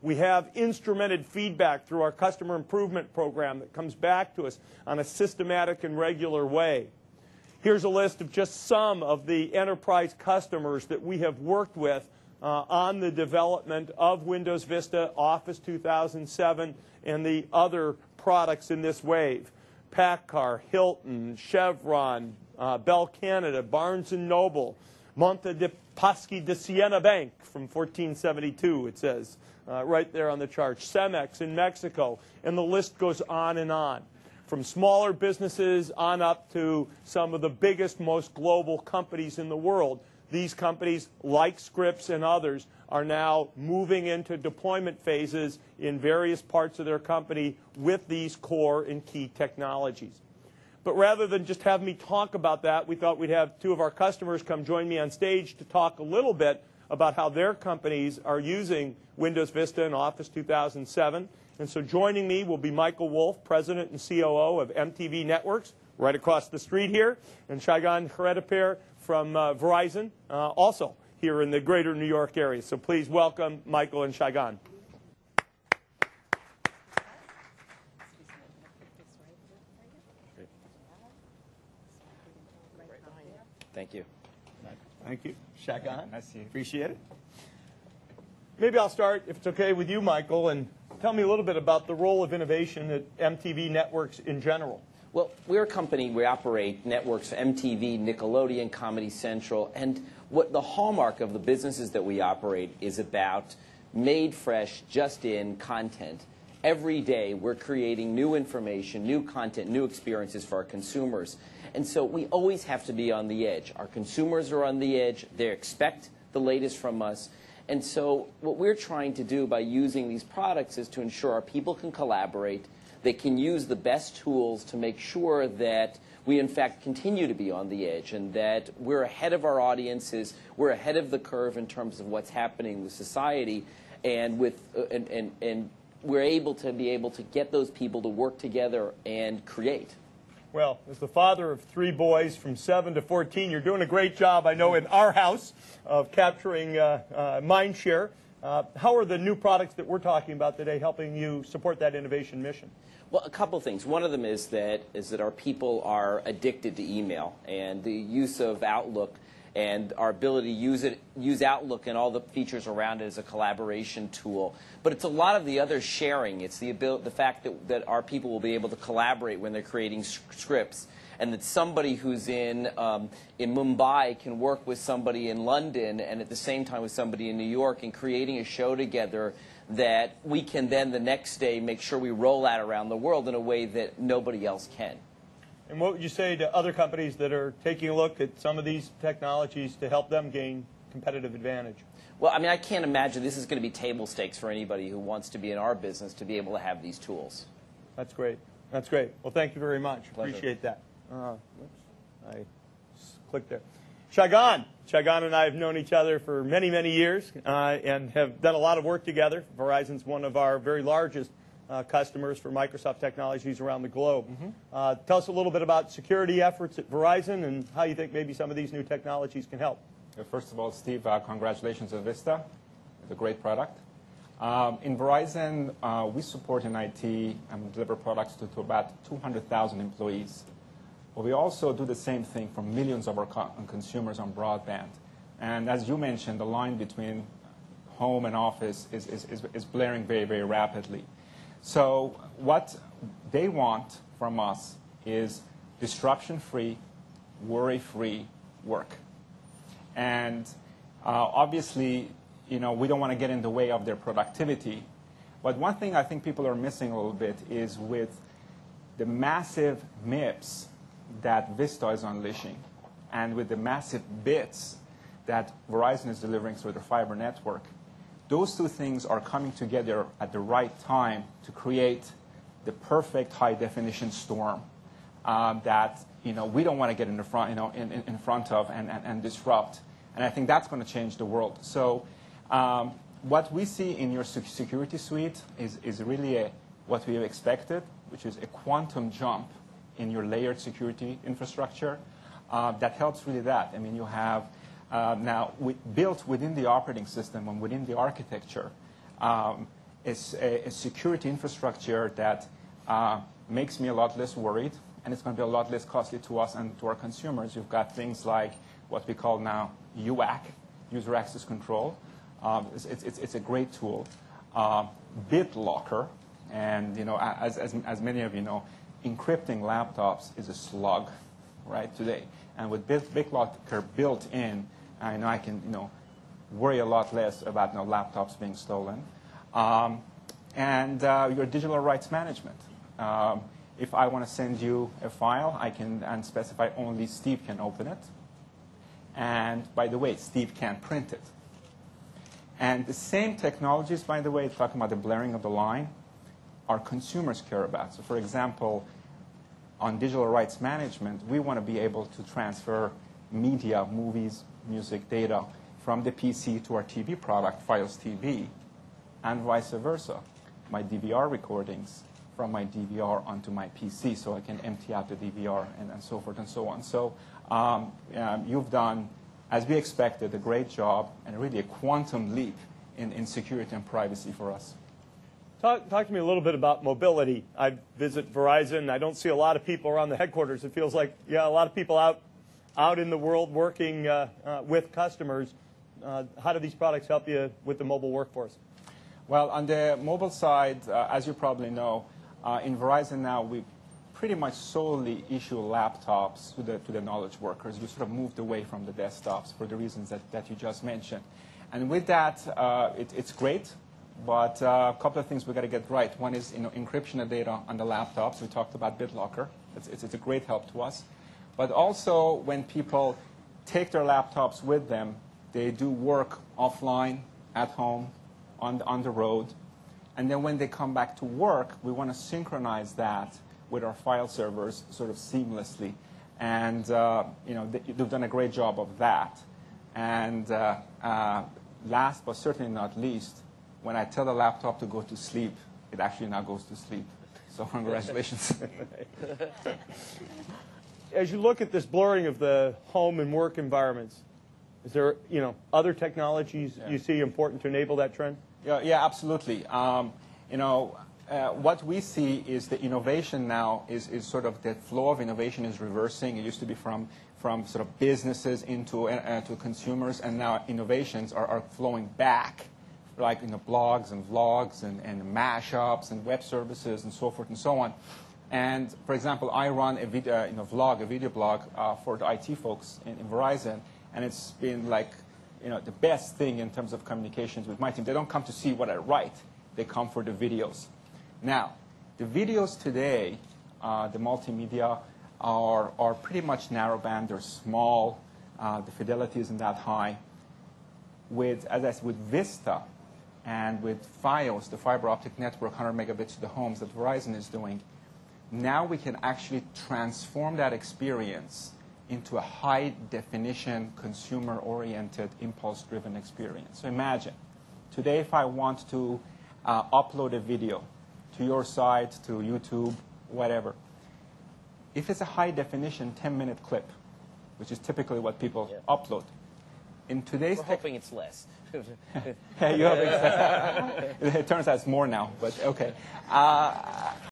We have instrumented feedback through our customer improvement program that comes back to us on a systematic and regular way. Here's a list of just some of the enterprise customers that we have worked with uh, on the development of Windows Vista, Office 2007, and the other products in this wave. PACCAR, Hilton, Chevron, uh, Bell Canada, Barnes & Noble, Monte de Paschi de Siena Bank from 1472, it says, uh, right there on the chart. Cemex in Mexico, and the list goes on and on. From smaller businesses on up to some of the biggest, most global companies in the world. These companies, like Scripps and others, are now moving into deployment phases in various parts of their company with these core and key technologies. But rather than just have me talk about that, we thought we'd have two of our customers come join me on stage to talk a little bit about how their companies are using Windows Vista and Office 2007. And so joining me will be Michael Wolf, President and COO of MTV Networks, right across the street here, and Shaygan Kheradpir from uh, Verizon, uh, also here in the greater New York area. So please welcome Michael and Shagan. Thank you. Thank you. Shaygan. Nice to see you. Appreciate it. Maybe I'll start, if it's okay with you, Michael, and tell me a little bit about the role of innovation at MTV Networks in general. Well, we're a company, we operate networks for MTV, Nickelodeon, Comedy Central, and what the hallmark of the businesses that we operate is about made fresh, just in content. Every day we're creating new information, new content, new experiences for our consumers. And so we always have to be on the edge. Our consumers are on the edge, they expect the latest from us. And so what we're trying to do by using these products is to ensure our people can collaborate, they can use the best tools to make sure that we in fact continue to be on the edge and that we're ahead of our audiences, we're ahead of the curve in terms of what's happening with society and with uh, and, and, and we're able to be able to get those people to work together and create. Well, as the father of three boys from 7 to 14, you're doing a great job, I know, in our house of capturing uh, uh, mind share. Uh, how are the new products that we're talking about today helping you support that innovation mission? Well, a couple of things. One of them is that is that our people are addicted to email and the use of Outlook and our ability to use it, use Outlook and all the features around it as a collaboration tool. But it's a lot of the other sharing. It's the ability, the fact that, that our people will be able to collaborate when they're creating scripts, and that somebody who's in um, in Mumbai can work with somebody in London, and at the same time with somebody in New York, and creating a show together that we can then the next day make sure we roll out around the world in a way that nobody else can. And what would you say to other companies that are taking a look at some of these technologies to help them gain competitive advantage? Well, I mean, I can't imagine this is going to be table stakes for anybody who wants to be in our business to be able to have these tools. That's great. That's great. Well, thank you very much. Pleasure. Appreciate that. Uh, I clicked there. Shaygan. Shaygan and I have known each other for many, many years uh, and have done a lot of work together. Verizon's one of our very largest uh, customers for Microsoft technologies around the globe. Mm-hmm. Uh, tell us a little bit about security efforts at Verizon and how you think maybe some of these new technologies can help. First of all, Steve, uh, congratulations on Vista. It's a great product. Um, in Verizon, uh, we support in IT and deliver products to, to about 200,000 employees. But we also do the same thing for millions of our co- consumers on broadband. And as you mentioned, the line between home and office is, is, is, is blaring very, very rapidly. So what they want from us is disruption-free, worry-free work. And uh, obviously, you know, we don't want to get in the way of their productivity. But one thing I think people are missing a little bit is with the massive MIPS that Vista is unleashing and with the massive bits that Verizon is delivering through the fiber network, those two things are coming together at the right time to create the perfect high definition storm um, that you know we don't want to get in the front you know in, in, in front of and, and, and disrupt. And I think that's going to change the world. So um, what we see in your security suite is, is really a, what we have expected which is a quantum jump in your layered security infrastructure. Uh, that helps really that. I mean you have uh, now, we, built within the operating system and within the architecture, um, is a, a security infrastructure that uh, makes me a lot less worried, and it's going to be a lot less costly to us and to our consumers. You've got things like what we call now UAC, user access control. Um, it's, it's, it's, a great tool. Uh, BitLocker, and you know, as, as, as many of you know, encrypting laptops is a slug, right, today. And with BitLocker built in, I know I can, you know, worry a lot less about you know, laptops being stolen. Um, and uh, your digital rights management. Um, if I want to send you a file, I can and specify only Steve can open it. And by the way, Steve can't print it. And the same technologies, by the way, talking about the blurring of the line, our consumers care about. So, for example, on digital rights management, we want to be able to transfer media, movies, music, data from the PC to our TV product, Fios TV, and vice versa. My DVR recordings from my DVR onto my PC so I can empty out the DVR and, and so forth and so on. So um, um, you've done, as we expected, a great job and really a quantum leap in, in security and privacy for us. Talk, talk to me a little bit about mobility. I visit Verizon. I don't see a lot of people around the headquarters. It feels like, yeah, a lot of people out, out in the world working uh, uh, with customers. Uh, how do these products help you with the mobile workforce? Well, on the mobile side, uh, as you probably know, uh, in Verizon now, we pretty much solely issue laptops to the, to the knowledge workers. We sort of moved away from the desktops for the reasons that, that you just mentioned. And with that, it, it's great, but uh, a couple of things we've got to get right. One is you know, encryption of data on the laptops. We talked about BitLocker. It's, it's, it's a great help to us. But also, when people take their laptops with them, they do work offline, at home, on the, on the road. And then when they come back to work, we want to synchronize that with our file servers sort of seamlessly. And uh, you know, they, have done a great job of that. And uh, uh, last but certainly not least, when I tell the laptop to go to sleep, it actually now goes to sleep. So congratulations. As you look at this blurring of the home and work environments, is there you know other technologies yeah. you see important to enable that trend? Yeah, yeah, absolutely. Um, you know, uh, what we see is the innovation now is, is sort of the flow of innovation is reversing. It used to be from, from sort of businesses into uh, to consumers, and now innovations are, are flowing back, like you know blogs and vlogs and, and mashups and web services and so forth and so on. And for example, I run a video, you know, vlog, a video blog uh, for the IT folks in, in Verizon, and it's been like you know, the best thing in terms of communications with my team. They don't come to see what I write. They come for the videos. Now, the videos today, uh, the multimedia, are, are pretty much narrowband. They're small. Uh, the fidelity isn't that high. With, as I said, with Vista and with Fios, the fiber optic network, 100 megabits to the homes that Verizon is doing, now we can actually transform that experience into a high definition, consumer oriented, impulse driven experience. So imagine today, if I want to uh, upload a video to your site, to YouTube, whatever, if it's a high definition 10 minute clip, which is typically what people yeah. upload, in today's We're hoping it's less. yeah, you have it turns out it's more now, but okay. Uh,